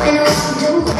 When I do